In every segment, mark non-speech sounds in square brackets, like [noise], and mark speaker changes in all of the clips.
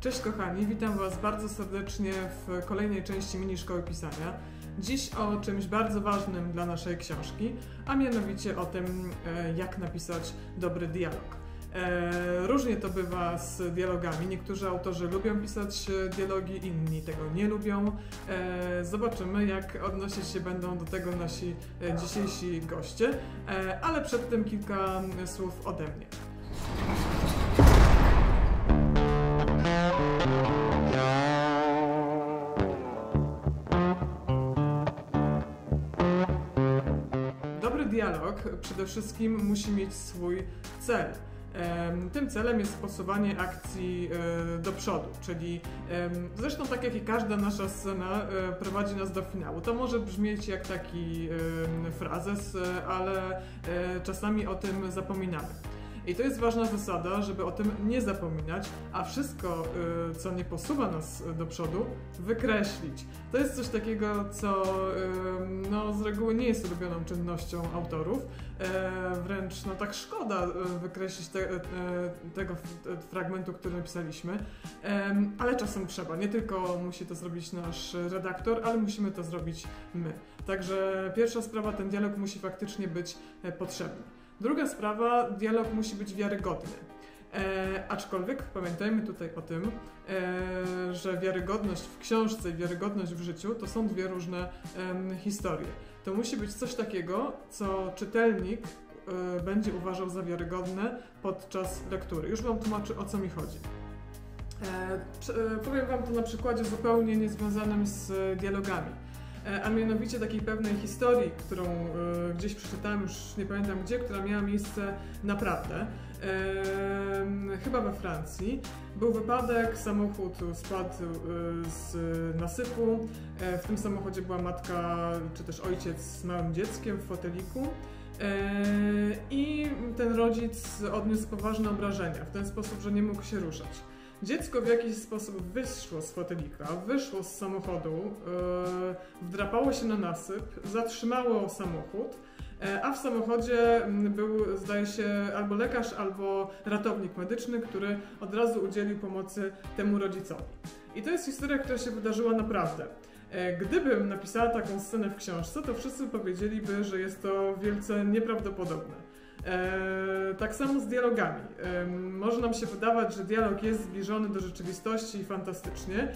Speaker 1: Cześć kochani, witam Was bardzo serdecznie w kolejnej części mini szkoły pisania. Dziś o czymś bardzo ważnym dla naszej książki, a mianowicie o tym, e, jak napisać dobry dialog. E, różnie to bywa z dialogami. Niektórzy autorzy lubią pisać dialogi, inni tego nie lubią. E, zobaczymy, jak odnosić się będą do tego nasi dzisiejsi goście, ale przed tym kilka słów ode mnie. Dobry dialog przede wszystkim musi mieć swój cel. Tym celem jest posuwanie akcji e, do przodu, czyli zresztą tak jak i każda nasza scena e, prowadzi nas do finału. To może brzmieć jak taki frazes, e, ale czasami o tym zapominamy. I to jest ważna zasada, żeby o tym nie zapominać, a wszystko, y, co nie posuwa nas do przodu, wykreślić. To jest coś takiego, co y, no, z reguły nie jest ulubioną czynnością autorów. E, wręcz no, tak szkoda y, wykreślić te, tego fragmentu, który napisaliśmy, ale czasem trzeba. Nie tylko musi to zrobić nasz redaktor, ale musimy to zrobić my. Także pierwsza sprawa, ten dialog musi faktycznie być e, potrzebny. Druga sprawa, dialog musi być wiarygodny. E, aczkolwiek pamiętajmy tutaj o tym, e, że wiarygodność w książce i wiarygodność w życiu to są dwie różne e, historie. To musi być coś takiego, co czytelnik e, będzie uważał za wiarygodne podczas lektury. Już Wam tłumaczę o co mi chodzi. E, e, powiem Wam to na przykładzie zupełnie niezwiązanym z dialogami. E, a mianowicie takiej pewnej historii, którą e, gdzieś przeczytałem, już nie pamiętam gdzie, która miała miejsce naprawdę, chyba we Francji. Był wypadek, samochód spadł e, z nasypu, w tym samochodzie była matka czy też ojciec z małym dzieckiem w foteliku. I ten rodzic odniósł poważne obrażenia w ten sposób, że nie mógł się ruszać. Dziecko w jakiś sposób wyszło z fotelika, wyszło z samochodu, yy, wdrapało się na nasyp, zatrzymało samochód, yy, a w samochodzie był, zdaje się, albo lekarz, albo ratownik medyczny, który od razu udzielił pomocy temu rodzicowi. I to jest historia, która się wydarzyła naprawdę. E, gdybym napisała taką scenę w książce, to wszyscy powiedzieliby, że jest to wielce nieprawdopodobne. E, tak samo z dialogami. E, może nam się wydawać, że dialog jest zbliżony do rzeczywistości i fantastycznie,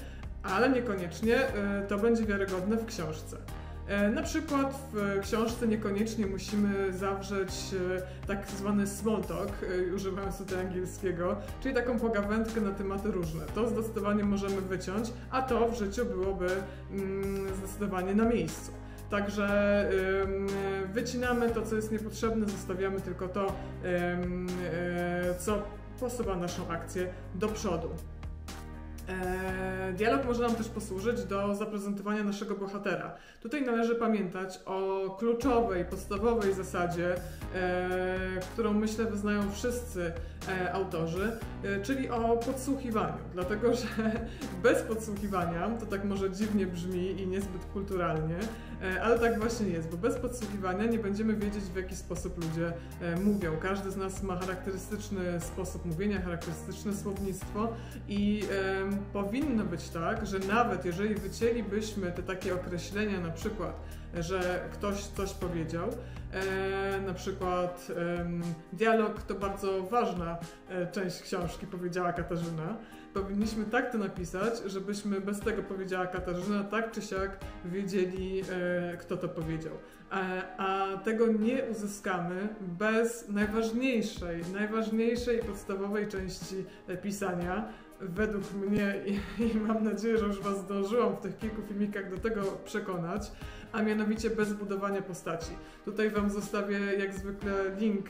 Speaker 1: ale niekoniecznie e, to będzie wiarygodne w książce. Na przykład w książce niekoniecznie musimy zawrzeć tak zwany small talk, używając tutaj angielskiego, czyli taką pogawędkę na tematy różne. To zdecydowanie możemy wyciąć, a to w życiu byłoby mm, zdecydowanie na miejscu. Także wycinamy to, co jest niepotrzebne, zostawiamy tylko to, e, co posuwa naszą akcję do przodu. E, dialog może nam też posłużyć do zaprezentowania naszego bohatera. Tutaj należy pamiętać o kluczowej, podstawowej zasadzie, e, którą myślę wyznają wszyscy e, autorzy, czyli o podsłuchiwaniu. Dlatego, że [laughs] bez podsłuchiwania, to tak może dziwnie brzmi i niezbyt kulturalnie, ale tak właśnie jest, bo bez podsłuchiwania nie będziemy wiedzieć, w jaki sposób ludzie mówią. Każdy z nas ma charakterystyczny sposób mówienia, charakterystyczne słownictwo i powinno być tak, że nawet jeżeli wycięlibyśmy te takie określenia, na przykład, że ktoś coś powiedział, e, na przykład e, dialog to bardzo ważna e, część książki, powiedziała Katarzyna, powinniśmy tak to napisać, żebyśmy bez tego powiedziała Katarzyna, tak czy siak wiedzieli, e, kto to powiedział. A, a, tego nie uzyskamy bez najważniejszej, najważniejszej podstawowej części pisania, według mnie i, i, mam nadzieję, że już Was zdążyłam w tych kilku filmikach do tego przekonać, a mianowicie bez budowania postaci. Tutaj Wam zostawię jak zwykle link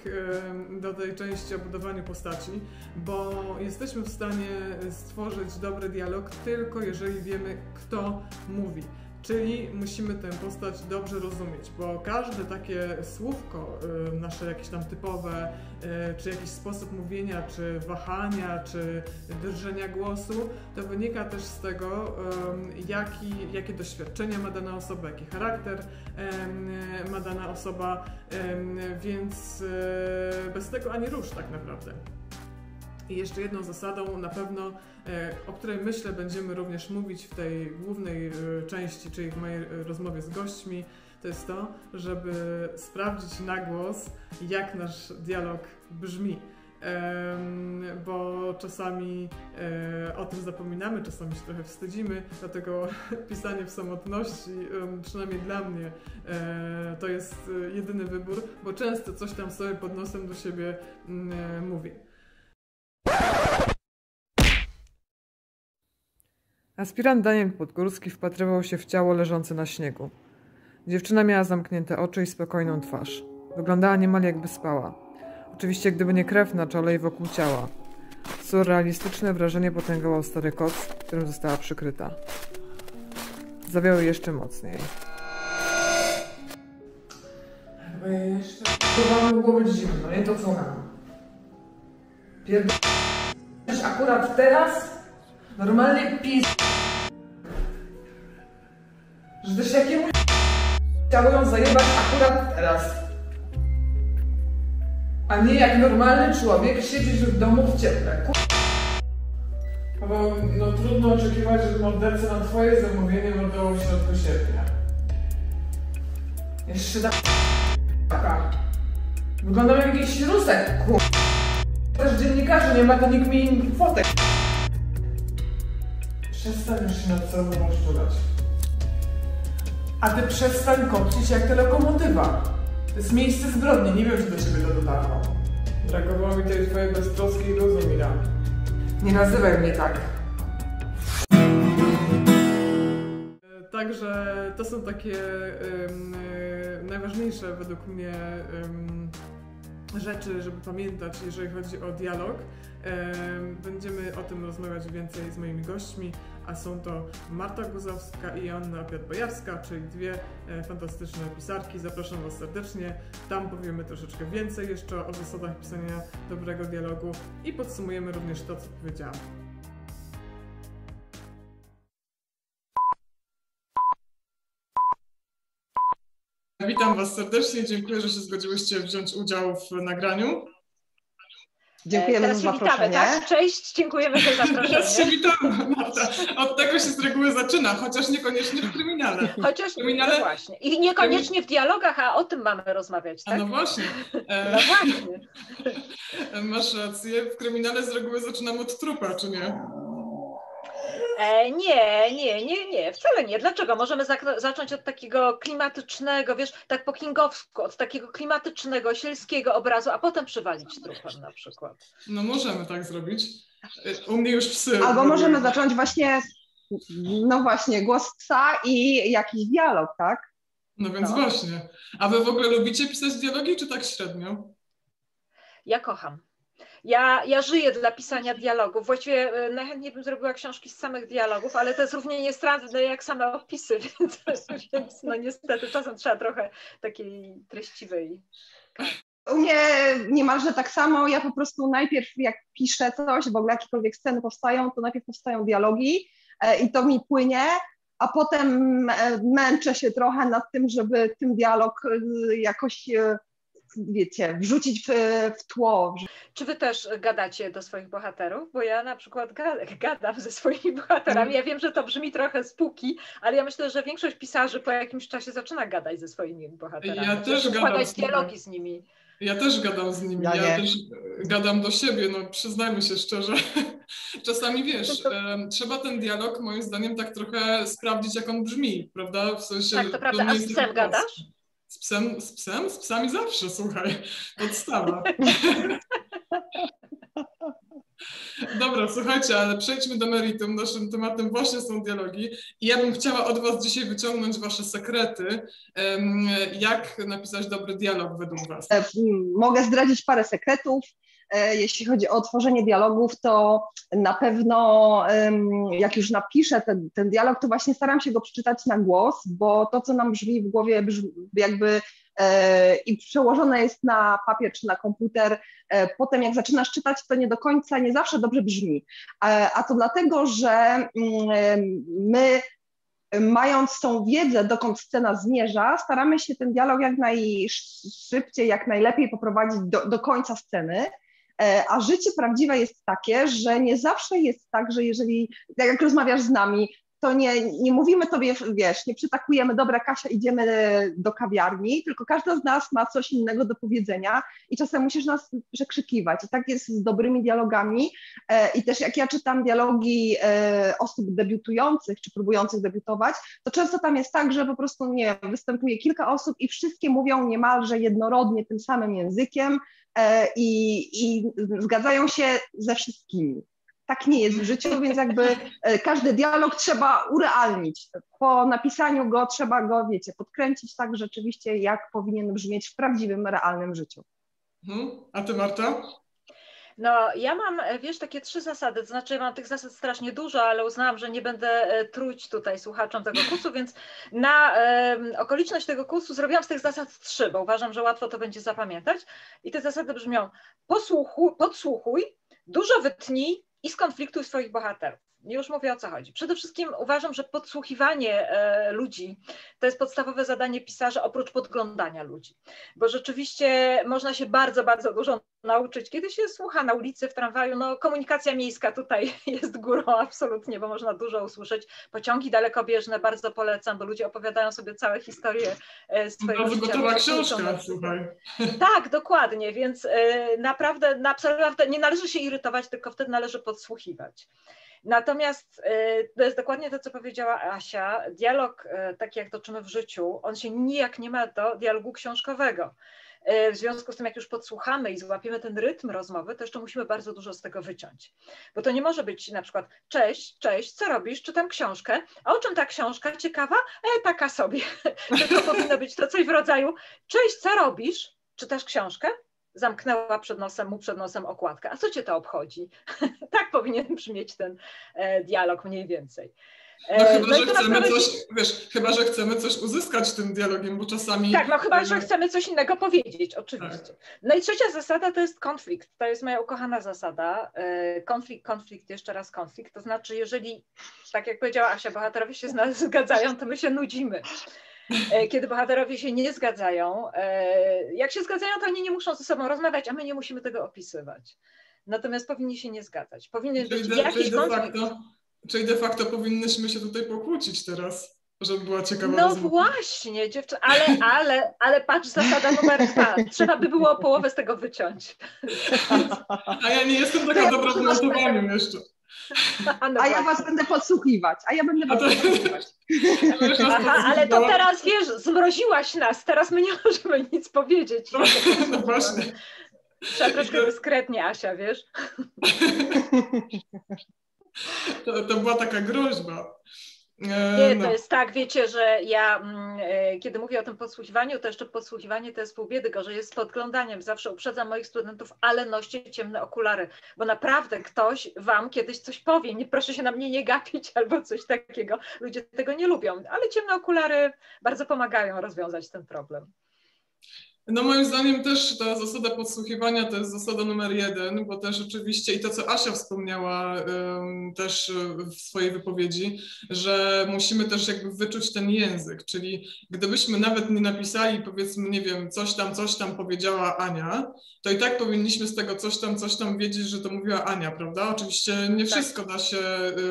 Speaker 1: do tej części o budowaniu postaci, bo jesteśmy w stanie stworzyć dobry dialog tylko jeżeli wiemy, kto mówi. Czyli musimy tę postać dobrze rozumieć, bo każde takie słówko, y, nasze jakieś tam typowe, y, czy jakiś sposób mówienia, czy wahania, czy drżenia głosu, to wynika też z tego, jaki, jakie doświadczenia ma dana osoba, jaki charakter ma dana osoba, więc y, bez tego ani rusz tak naprawdę. I jeszcze jedną zasadą na pewno, o której myślę będziemy również mówić w tej głównej części, czyli w mojej rozmowie z gośćmi, to jest to, żeby sprawdzić na głos, jak nasz dialog brzmi bo czasami e, o tym zapominamy, czasami się trochę wstydzimy, dlatego [laughs] pisanie w samotności, przynajmniej dla mnie, e, to jest e, jedyny wybór, bo często coś tam sobie pod nosem do siebie mm, mówię. Aspirant Daniel Podgórski wpatrywał się w ciało leżące na śniegu. Dziewczyna miała zamknięte oczy i spokojną twarz. Wyglądała niemal jakby spała. Oczywiście gdyby nie krew na czole i wokół ciała. Surrealistyczne wrażenie potęgował stary koc, którym została przykryta. Zawiały jeszcze mocniej. Chyba jeszcze... Próbowałam było być zimno, nie to co mam. Pierd... akurat teraz? Normalnie pis... Że też jakiemuś... Chciało ją zajebać akurat teraz a nie jak normalny człowiek siedzieć w domu w cieple. Bo no, trudno oczekiwać, że morderca na twoje zamówienie mordował w środku sierpnia. Jeszcze taka. Wyglądam jak jakiś rusek, kur... Też dziennikarze, nie ma to nikt mi fotek. Przestań już się nad sobą szczurać. A ty przestań kopcić jak ta lokomotywa. To jest miejsce zbrodni, nie wiem, czy do ciebie to dotarło. Brakowało mi tej twojej beztroskiej luzu, Mira. Nie nazywaj mnie tak. Także to są takie um, najważniejsze według mnie um, rzeczy, żeby pamiętać, jeżeli chodzi o dialog. Będziemy o tym rozmawiać więcej z moimi gośćmi, a są to Marta Guzowska i Joanna Opiat-Bojarska, czyli dwie e, fantastyczne pisarki. Zapraszam Was serdecznie. Tam powiemy troszeczkę więcej jeszcze o zasadach pisania dobrego dialogu i podsumujemy również to, co powiedziałam. Witam Was serdecznie, dziękuję, że się zgodziłyście wziąć udział w nagraniu.
Speaker 2: Dziękujemy Teraz za zaproszenie. Witamy, tak? Cześć, dziękujemy za zaproszenie.
Speaker 1: Teraz się witamy, Marta. Od tego się z reguły zaczyna, chociaż niekoniecznie w kryminale.
Speaker 2: Chociaż w kryminale... No właśnie. I niekoniecznie w dialogach, a o tym mamy rozmawiać, tak?
Speaker 1: A no właśnie.
Speaker 2: No właśnie. [laughs]
Speaker 1: Masz rację, w kryminale z reguły zaczynam od trupa, czy nie?
Speaker 2: E, nie, nie, nie, nie, wcale nie. Dlaczego? Możemy zacząć od takiego klimatycznego, wiesz, tak po kingowsku, od takiego klimatycznego, sielskiego obrazu, a potem przywalić trupem na przykład.
Speaker 1: No możemy tak zrobić. E, u mnie już psy.
Speaker 3: Albo możemy zacząć właśnie, no właśnie, głos psa i jakiś dialog, tak?
Speaker 1: No więc no. właśnie. A wy w ogóle lubicie pisać dialogi, czy tak średnio?
Speaker 2: Ja kocham. Ja, ja żyję dla pisania dialogów. Właściwie e, najchętniej bym zrobiła książki z samych dialogów, ale to jest równie niestrawne jak same opisy, [laughs] więc, no niestety czasem trzeba trochę takiej treściwej.
Speaker 3: U mnie niemalże tak samo. Ja po prostu najpierw jak piszę coś, w ogóle jakiekolwiek sceny powstają, to najpierw powstają dialogi e, i to mi płynie, a potem e, męczę się trochę nad tym, żeby ten dialog jakoś wiecie, wrzucić w, w tło.
Speaker 2: Czy wy też gadacie do swoich bohaterów? Bo ja na przykład gadam ze swoimi bohaterami. Ja wiem, że to brzmi trochę spuki, ale ja myślę, że większość pisarzy po jakimś czasie zaczyna gadać ze swoimi bohaterami.
Speaker 1: Ja też gadam
Speaker 2: z dialogi z nimi.
Speaker 1: Ja też gadam z nimi, ja, ja też gadam do siebie, no przyznajmy się szczerze. [laughs] Czasami wiesz, to... trzeba ten dialog moim zdaniem tak trochę sprawdzić, jak on brzmi, prawda?
Speaker 2: W sensie, tak, to prawda. A z psem gadasz?
Speaker 1: Z psem, z psem? Z psami zawsze, słuchaj. Podstawa. [laughs] Dobra, słuchajcie, ale przejdźmy do meritum. Naszym tematem właśnie są dialogi. I ja bym chciała od Was dzisiaj wyciągnąć Wasze sekrety. Jak napisać dobry dialog według Was? E,
Speaker 3: mogę zdradzić parę sekretów. E, jeśli chodzi o tworzenie dialogów, to na pewno jak już napiszę ten, ten dialog, to właśnie staram się go przeczytać na głos, bo to, co nam brzmi w głowie, jakby e, i przełożone jest na papier czy na komputer, e, potem jak zaczynasz czytać, to nie do końca, nie zawsze dobrze brzmi. A to dlatego, że mm, my mając tą wiedzę, dokąd scena zmierza, staramy się ten dialog jak najszybciej, jak najlepiej poprowadzić do, do końca sceny, a życie prawdziwe jest takie, że nie zawsze jest tak, że jeżeli, jak rozmawiasz z nami, to nie, nie mówimy tobie, wiesz, nie przytakujemy, dobra Kasia, idziemy do kawiarni, tylko każda z nas ma coś innego do powiedzenia i czasem musisz nas przekrzykiwać. I tak jest z dobrymi dialogami e, i też jak ja czytam dialogi e, osób debiutujących czy próbujących debiutować, to często tam jest tak, że po prostu, nie występuje kilka osób i wszystkie mówią niemalże jednorodnie tym samym językiem e, i, i zgadzają się ze wszystkimi tak nie jest w życiu, więc jakby e, każdy dialog trzeba urealnić. Po napisaniu go trzeba go, wiecie, podkręcić tak rzeczywiście, jak powinien brzmieć w prawdziwym, realnym życiu.
Speaker 1: Mhm. A ty, Marta?
Speaker 2: No, ja mam, e, wiesz, takie trzy zasady, to znaczy mam tych zasad strasznie dużo, ale uznałam, że nie będę e, truć tutaj słuchaczom tego kursu, więc na okoliczność tego kursu zrobiłam z tych zasad trzy, bo uważam, że łatwo to będzie zapamiętać. I te zasady brzmią: posłuchuj, podsłuchuj, dużo wytnij, i skonfliktuj swoich bohaterów. Już mówię o co chodzi. Przede wszystkim uważam, że podsłuchiwanie e, ludzi to jest podstawowe zadanie pisarza oprócz podglądania ludzi, bo rzeczywiście można się bardzo, bardzo dużo nauczyć. Kiedy się słucha na ulicy, w tramwaju, no komunikacja miejska tutaj [laughs] jest górą absolutnie, bo można dużo usłyszeć. Pociągi dalekobieżne bardzo polecam, bo ludzie opowiadają sobie całe historie e, swojego
Speaker 1: życia. gotowa książka, słuchaj.
Speaker 2: Tak, dokładnie, więc e, naprawdę, naprawdę nie należy się irytować, tylko wtedy należy podsłuchiwać. Natomiast y, to jest dokładnie to, co powiedziała Asia. Dialog, y, taki jak toczymy w życiu, on się nijak nie ma do dialogu książkowego. Y, w związku z tym, jak już podsłuchamy i złapiemy ten rytm rozmowy, to jeszcze musimy bardzo dużo z tego wyciąć. Bo to nie może być na przykład cześć, cześć, co robisz, czytam książkę, a o czym ta książka ciekawa? E, taka sobie. [laughs] Tylko powinno być to coś w rodzaju cześć, co robisz, czytasz książkę? Zamknęła przed nosem mu przed nosem okładkę. A co cię to obchodzi? [laughs] tak powinien brzmieć ten e, dialog mniej więcej.
Speaker 1: E, no chyba, no że chcemy coś, wiesz, chyba, że chcemy coś uzyskać tym dialogiem, bo czasami...
Speaker 2: Tak, no chyba, że chcemy coś innego powiedzieć, oczywiście. Tak. No i trzecia zasada to jest konflikt. To jest moja ukochana zasada. E, konflikt, konflikt, jeszcze raz konflikt. To znaczy, jeżeli, tak jak powiedziała Asia, bohaterowie się z nas [laughs] zgadzają, to my się nudzimy. E, kiedy bohaterowie się nie zgadzają. E, jak się zgadzają, to oni nie muszą ze sobą rozmawiać, a my nie musimy tego opisywać. Natomiast powinni się nie zgadzać. Powinien czyli być de, jakiś czyli de
Speaker 1: facto, Czyli de facto powinnyśmy się tutaj pokłócić teraz, żeby była ciekawa
Speaker 2: No rozmowa. właśnie, dziewczyny, ale, ale, ale patrz, zasada numer dwa. Trzeba by było połowę z tego wyciąć.
Speaker 1: A ja nie jestem taka dobra w montowaniu jeszcze. [laughs]
Speaker 3: No a ja was będę podsłuchiwać, a ja będę podsłuchiwać. [laughs]
Speaker 2: Aha, ale to teraz wiesz, zmroziłaś nas, teraz my nie [laughs] możemy nic powiedzieć. No,
Speaker 1: no właśnie.
Speaker 2: Trzeba troszkę dyskretnie, Asia, wiesz?
Speaker 1: To, to była taka groźba.
Speaker 2: E, Nie, to no. jest tak, wiecie, że ja, mm, e, kiedy mówię o tym podsłuchiwaniu, to jeszcze podsłuchiwanie to jest pół biedy, gorzej jest podglądaniem. Zawsze uprzedzam moich studentów, ale noście ciemne okulary, bo naprawdę ktoś wam kiedyś coś powie, nie proszę się na mnie nie gapić [laughs] albo coś takiego. Ludzie tego nie lubią, ale ciemne okulary bardzo pomagają rozwiązać ten problem.
Speaker 1: No moim zdaniem też ta zasada podsłuchiwania to jest zasada numer jeden, bo też oczywiście i to, co Asia wspomniała um, też w swojej wypowiedzi, że musimy też jakby wyczuć ten język, czyli gdybyśmy nawet nie napisali powiedzmy, nie wiem, coś tam, coś tam powiedziała Ania, to i tak powinniśmy z tego coś tam, coś tam wiedzieć, że to mówiła Ania, prawda? Oczywiście nie tak. wszystko tak. da, się,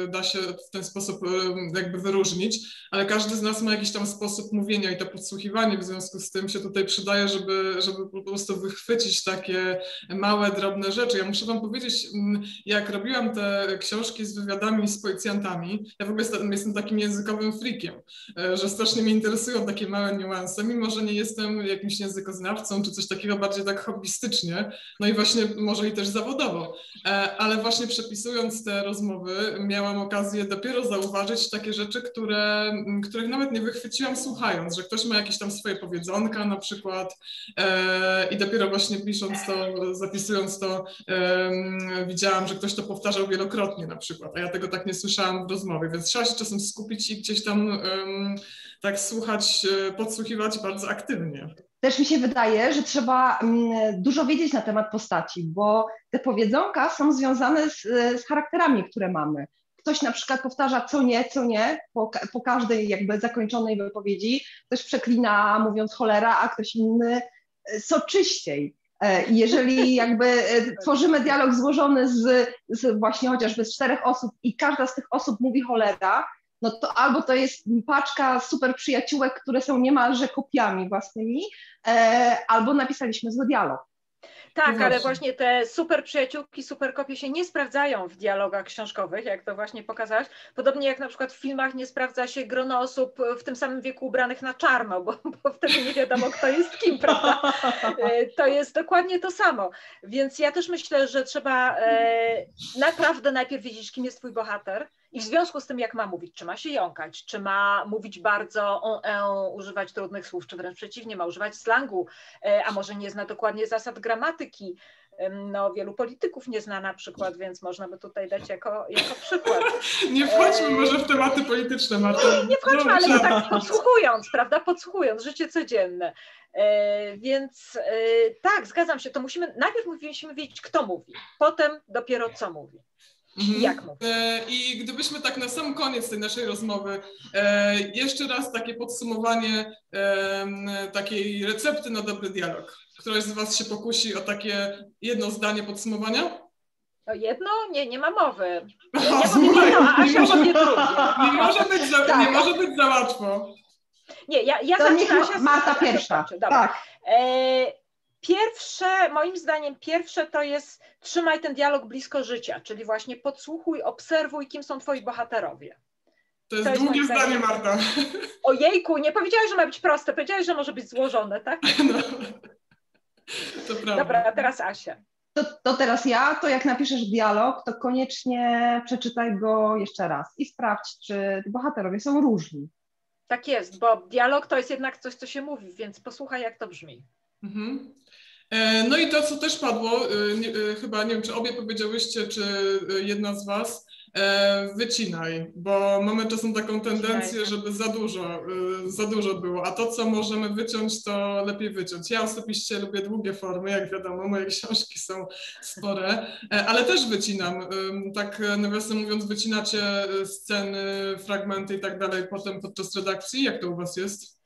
Speaker 1: y, da się w ten sposób y, jakby wyróżnić, ale każdy z nas ma jakiś tam sposób mówienia i to podsłuchiwanie w związku z tym się tutaj przydaje, żeby, żeby po prostu wychwycić takie małe, drobne rzeczy. Ja muszę wam powiedzieć, mm, jak robiłam te książki z wywiadami z policjantami, ja w ogóle jestem takim językowym freakiem, y, że strasznie mnie interesują takie małe niuanse, mimo że nie jestem jakimś językoznawcą czy coś takiego bardziej tak hobbystycznie, no i właśnie może i też zawodowo, e, ale właśnie przepisując te rozmowy miałam okazję dopiero zauważyć takie rzeczy, które, których nawet nie wychwyciłam słuchając, że ktoś ma jakieś tam swoje powiedzonka na przykład e, i dopiero właśnie pisząc to, zapisując to widziałam, że ktoś to powtarzał wielokrotnie na przykład, a ja tego tak nie słyszałam w rozmowie, więc trzeba się czasem skupić i gdzieś tam tak słuchać, e, podsłuchiwać bardzo aktywnie.
Speaker 3: Też mi się wydaje, że trzeba mm, dużo wiedzieć na temat postaci, bo te powiedzonka są związane z, z charakterami, które mamy. Ktoś na przykład powtarza co nie, co nie po, po każdej jakby zakończonej wypowiedzi, ktoś przeklina mówiąc cholera, a ktoś inny e, soczyściej. E, jeżeli [laughs] jakby e, tworzymy dialog złożony z, z właśnie chociażby z czterech osób i każda z tych osób mówi cholera, no to albo to jest paczka super przyjaciółek, które są niemalże kopiami własnymi, e, albo napisaliśmy zły dialog.
Speaker 2: Tak, ale właśnie te super przyjaciółki, super kopie się nie sprawdzają w dialogach książkowych, jak to właśnie pokazałaś. Podobnie jak na przykład w filmach nie sprawdza się grono osób w tym samym wieku ubranych na czarno, bo, [laughs] bo wtedy nie wiadomo, kto jest kim, prawda? E, to jest dokładnie to samo. Więc ja też myślę, że trzeba e, naprawdę najpierw wiedzieć, kim jest twój bohater i w związku z tym, jak ma mówić, czy ma się jąkać, czy ma mówić bardzo on, on, używać trudnych słów, czy wręcz przeciwnie, ma używać slangu, e, a może nie zna dokładnie zasad gramatyki. No, wielu polityków nie zna na przykład, więc można by tutaj dać jako, jako przykład. [laughs]
Speaker 1: Nie wchodźmy e... może w tematy polityczne, Marta.
Speaker 2: Nie, nie wchodźmy, no, ale tak podsłuchując, prawda, podsłuchując życie codzienne. E, więc e, tak, zgadzam się, to musimy, najpierw musimy wiedzieć, kto mówi, potem dopiero co mówi. Mhm. Jak mówię?
Speaker 1: I gdybyśmy tak na sam koniec tej naszej rozmowy, e, jeszcze raz takie podsumowanie takiej recepty na dobry dialog. Któraś z Was się pokusi o takie jedno zdanie podsumowania?
Speaker 2: No jedno? Nie, nie ma mowy. [laughs] Słuchaj, nie, nie, może, [laughs]
Speaker 1: nie, może być za, tak. nie może być za łatwo.
Speaker 2: Nie, ja, ja
Speaker 3: to zacznę. Marta pierwsza. [laughs] Tak. E,
Speaker 2: Pierwsze, moim zdaniem, pierwsze to jest trzymaj ten dialog blisko życia, czyli właśnie podsłuchuj, obserwuj, kim są twoi bohaterowie.
Speaker 1: To jest, to jest długie zdanie, Marta.
Speaker 2: Ojejku, nie powiedziałeś, że ma być proste, powiedziałeś, że może być złożone, tak? No. [laughs]
Speaker 1: To prawda.
Speaker 2: Dobra, a teraz Asia.
Speaker 3: To, to, teraz ja, to jak napiszesz dialog, to koniecznie przeczytaj go jeszcze raz i sprawdź, czy bohaterowie są różni.
Speaker 2: Tak jest, bo dialog to jest jednak coś, co się mówi, więc posłuchaj, jak to brzmi.
Speaker 1: Mhm. E, no i to, co też padło, e, e, chyba nie wiem, czy obie powiedziałyście, czy jedna z Was, wycinaj, bo mamy czasem taką tendencję, żeby za dużo, za dużo było, a to, co możemy wyciąć, to lepiej wyciąć. Ja osobiście lubię długie formy, jak wiadomo, moje [laughs] książki są spore, ale też wycinam. Tak nawiasem mówiąc, wycinacie sceny, fragmenty i tak dalej potem podczas redakcji. Jak to u Was jest?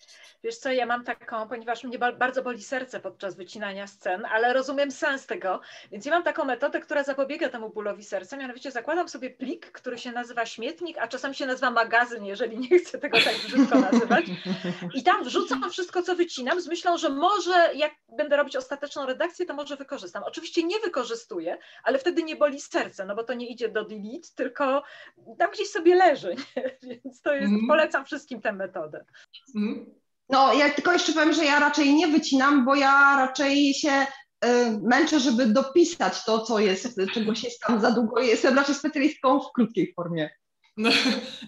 Speaker 2: Wiesz co, ja mam taką, ponieważ mnie bardzo boli serce podczas wycinania scen, ale rozumiem sens tego, więc ja mam taką metodę, która zapobiega temu bólowi serca, mianowicie zakładam sobie plik, który się nazywa śmietnik, a czasami się nazywa magazyn, jeżeli nie chcę tego tak brzydko [laughs] nazywać. I tam wrzucam wszystko, co wycinam, z myślą, że może jak będę robić ostateczną redakcję, to może wykorzystam. Oczywiście nie wykorzystuję, ale wtedy nie boli serce, no bo to nie idzie do delete, tylko tam gdzieś sobie leży, [laughs] nie? więc to jest, mm. polecam wszystkim tę metodę. Mm.
Speaker 3: No, ja tylko jeszcze powiem, że ja raczej nie wycinam, bo ja raczej się y, męczę, żeby dopisać to, co jest, czegoś jest tam za długo. Jestem raczej specjalistką w krótkiej formie.
Speaker 1: No,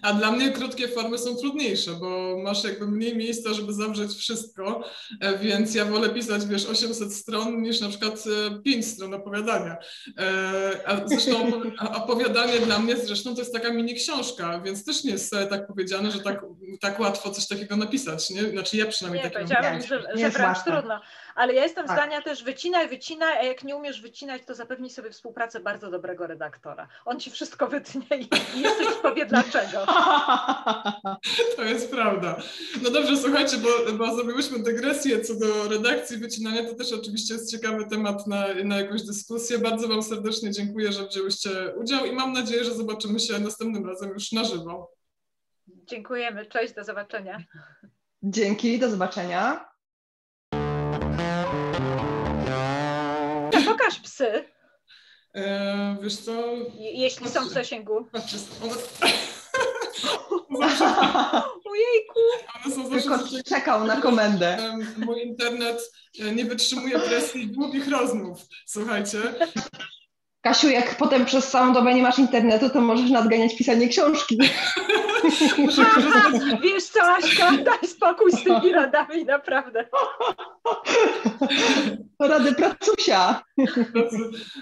Speaker 1: a dla mnie krótkie formy są trudniejsze, bo masz jakby mniej miejsca, żeby zawrzeć wszystko, e, więc ja wolę pisać, wiesz, 800 stron niż na przykład 5 e, stron opowiadania. E, a zresztą opowiadanie dla mnie zresztą to jest taka mini książka, więc też nie jest tak powiedziane, że tak, tak łatwo coś takiego napisać, nie? Znaczy ja przynajmniej
Speaker 2: nie, tak powiedziałabym, że, że wręcz trudno. Ale ja jestem tak. zdania też wycinaj, wycinaj, a jak nie umiesz wycinać, to zapewnij sobie współpracę bardzo dobrego redaktora. On ci wszystko wytnie i jesteś w powie dlaczego. [laughs]
Speaker 1: To jest prawda. No dobrze, słuchajcie, bo, bo zrobiłyśmy dygresję co do redakcji wycinania, to też oczywiście jest ciekawy temat na, na jakąś dyskusję. Bardzo Wam serdecznie dziękuję, że wzięłyście udział i mam nadzieję, że zobaczymy się następnym razem już na żywo.
Speaker 2: Dziękujemy, cześć, do zobaczenia.
Speaker 3: Dzięki, do zobaczenia.
Speaker 2: Pokaż psy.
Speaker 1: E, wiesz co?
Speaker 2: jeśli są w zasięgu. Patrzcie, one... [laughs] Ojejku!
Speaker 3: One są zawsze Tylko czekał na komendę.
Speaker 1: Mój internet e, nie wytrzymuje presji długich rozmów. Słuchajcie.
Speaker 3: Kasiu, jak potem przez całą dobę nie masz internetu, to możesz nadganiać pisanie książki. [laughs]
Speaker 2: Wiesz co, Aśka, [laughs] daj spokój z tymi radami, naprawdę.
Speaker 3: Rady pracusia.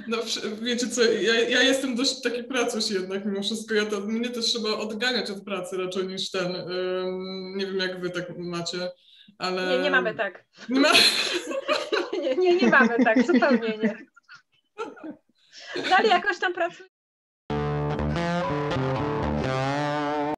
Speaker 1: No, wiecie co, ja, ja, jestem dość taki pracuś jednak mimo wszystko. Ja to, mnie też trzeba odganiać od pracy raczej niż ten. nie wiem, jak wy tak macie, ale...
Speaker 2: Nie, nie mamy tak. Nie, ma... [laughs] nie, nie, nie mamy tak, zupełnie nie. [laughs] No ale jakoś tam pracuję.